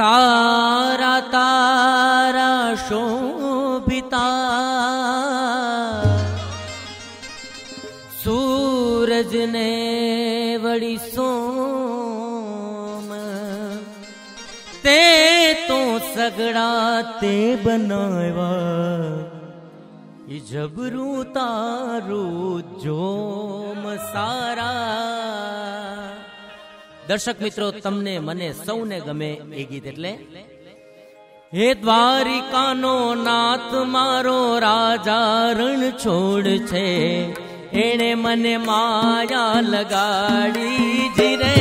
सारा तारा शोभिता। सूरज ने वड़ी सोम ते तो सगड़ा ते बनावा। जबरू तारू जोम सारा। દર્શક મિત્રો, તમને મને સૌને ગમે એ ગીત એટલે, હે દ્વારિકાનો નાથ, મારો રાજા રણ છોડ છે. એણે મને માયા લગાડી જીરે.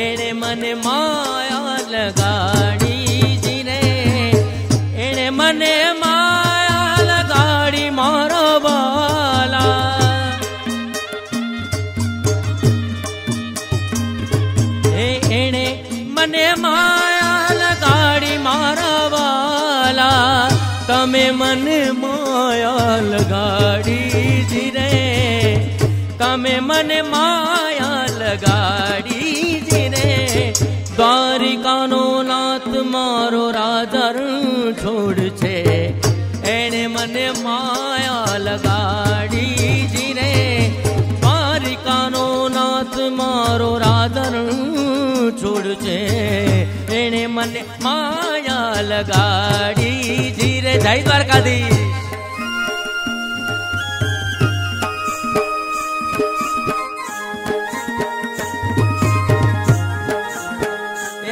એણે મને માયા લગાડી જીરે એણે મને માયા લગાડી મારો બાલા એ એણે મને માયા લગાડી મારા વાલા. તમે મને માયા લગાડી જીરે તમે મને માયા રણ છોડ છે એણે મને માયા લગાડી. જીરે જય દ્વારકાધી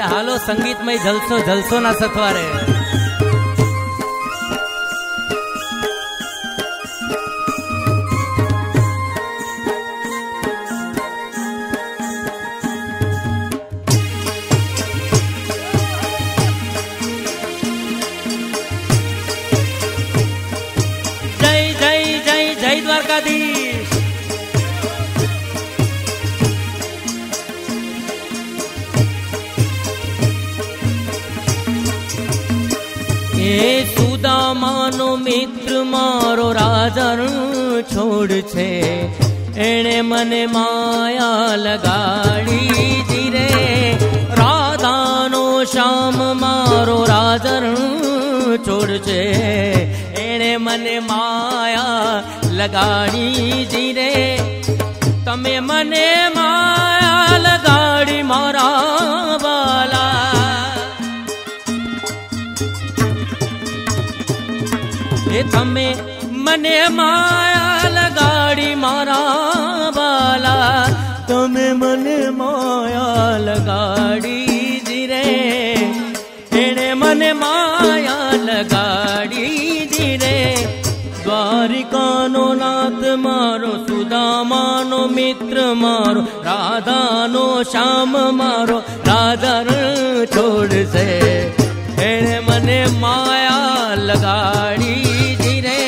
હાલો સંગીતમય જલસો જલસો ના સથવારે. જય દ્વારકાધીશ. એ સુદામાનો મિત્ર મારો રાજાનું છોડ છે. એણે મને માયા લગાડી જીરે રાધાનો શ્યામ મારો રાજાનું છોડ છે. એણે મને માયા લગાડી જીરે તમે મને માયા લગાડી મારા વાલા. એ તમે મને માયા લગાડી મારા વાલા. તમે મને માયા લગાડી જીરે એણે મને મિત્ર મારો, રાધાનો શ્યામ મારો, રાધારણ છોડશે. એણે મને માયા લગાડી જીરે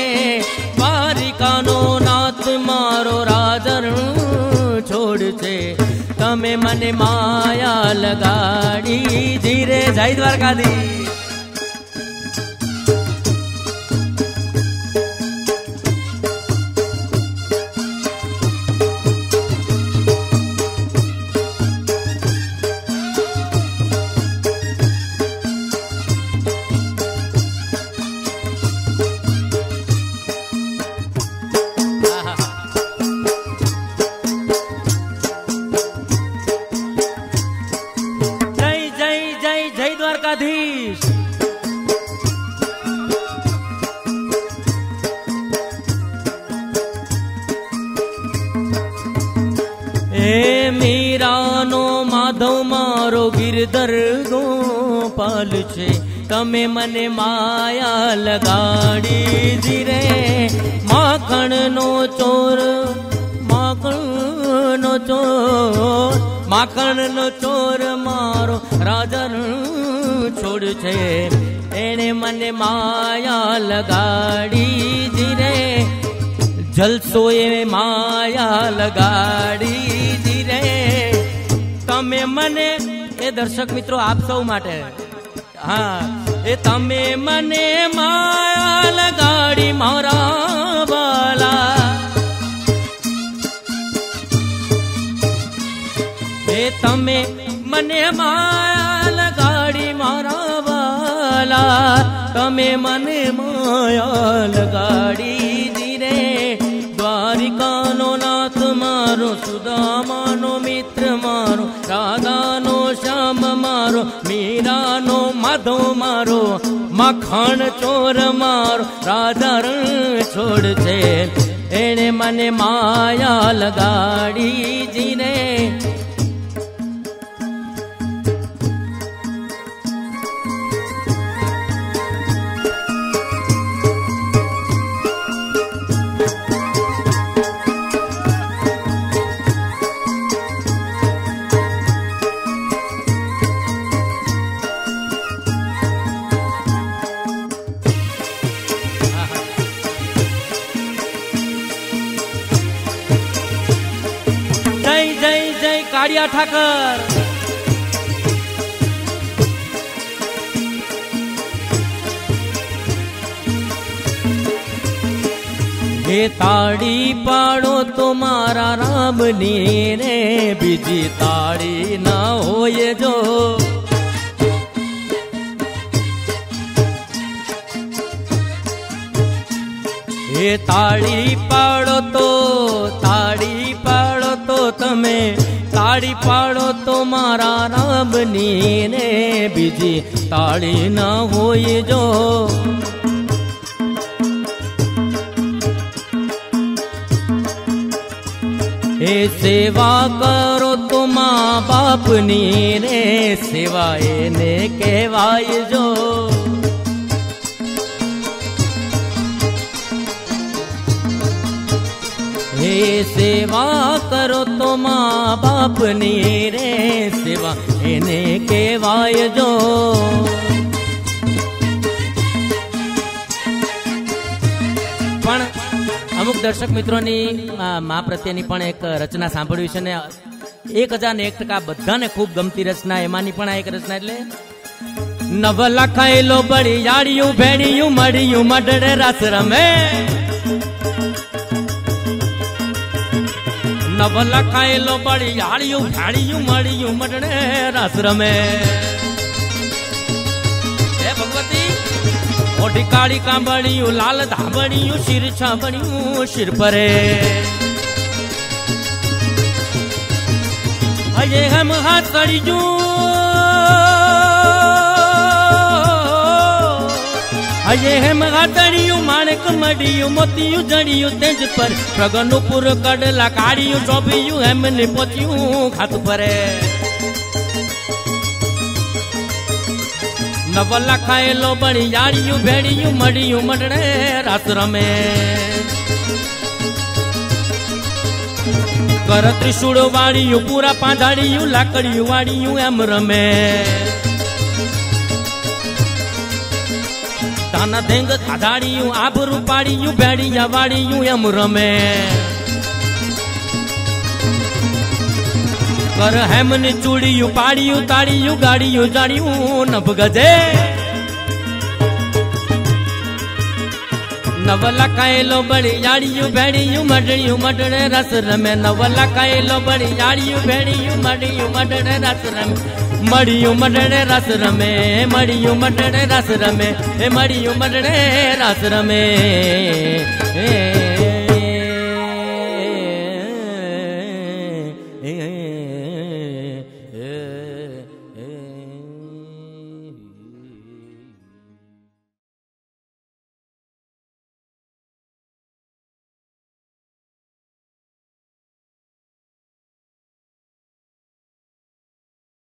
દ્વારિકાનો નાથ મારો, રાધારણ છોડશે. તમે મને માયા લગાડી જીરે જય દ્વારકાધી ગોપાલ છે. તમે મને માયા લગાડી જીરે માખણનો ચોર માખણનો ચોર માખણનો ચોર મારો રાજા છોડ છે. એણે મને માયા લગાડી જીરે જલસો એ માયા લગાડી જીરે તમે મને, એ દર્શક મિત્રો, આપ સૌ માટે હા, એ તમે મને માયા લગાડી મારા વાલા. એ તમે મને માયા લગાડી મારા વાલા. તમે મને માયા લગાડી દીરે દ્વારિકાનો નાથ મારો, સુદામાનો મિત્ર મારો શ્યામ મારો, મીરાનો માધવ મારો, માખણ ચોર મારો રાધારણ છોડ છે એણે મને માયા લગાડી જીને કાળિયા ઠાકર. એ તાળી પાડો તો મારા રામની રે, બીજી તાળી ના હોય જો. એ તાળી પાડો તો, તાળી પાડો તો તમે તાળી પાડો તો મારા રામની ને બીજી તાળી ના હોય જો. એ સેવા કરો તો મા બાપની રે સેવા એને કહેવાય જો. હે સેવા કરો તો મા બાપની રે સેવા એને કહેવાય જો પણ અમુક દર્શક મિત્રોની મા પ્રત્યેની પણ એક રચના સાંભળવી છે ને એક હજાર ને એક ટકા બધાને ખૂબ ગમતી રચના એમાંની પણ એક રચના એટલે નવ લખાયેલો બળી યાડિયું ભેડિયું મળિયું મડડે રસ રમે નવ ખાયેલો બળી યાળિયું ભાળિયું, મળિયું મડડે રસ રમે. હે ભગવતી, મોઢી કાળી કાંબળિયું, લાલ ધાબળિયું, શિર છાબળિયું, શિર પરે અજે હમ હાથ તળિયું અજે હેમ ગાતડિયું માણેક મડિયું, મોતિયું, જડિયું, તેજ પર. પ્રગનું પુર કડલા કાઢિયું ચોભિયું હેમ ને પોચ્યું ખાત પરે નવલા ખાયેલો બણી યાળિયું ભેડિયું મડિયું મડડે રાત રમે. કર ત્રિશુળ વાળિયું પૂરા પાંધાડિયું લાકડિયું વાળિયું એમ રમે. તાના ધેંગ થાધાડિયું આબરૂ પાડીયું ભેડિયા વાડીયું એમ રમે. કર હેમની ચૂડીયું, પાડીયું, તાળીયું, ગાડીયું જાડીયું નભ ગજે. નવલા કાયલો બળી યાડિયું ભેડિયું મડળિયું મડળે રસ રમે. નવલા કાયલો બળી યાડિયું ભેડિયું મડડિયું મડળે રસ રમે. મળિયું મડડે રસ રમે મળિયું મડડે રસ રમે એ મળી મડડે રસ રમે. એ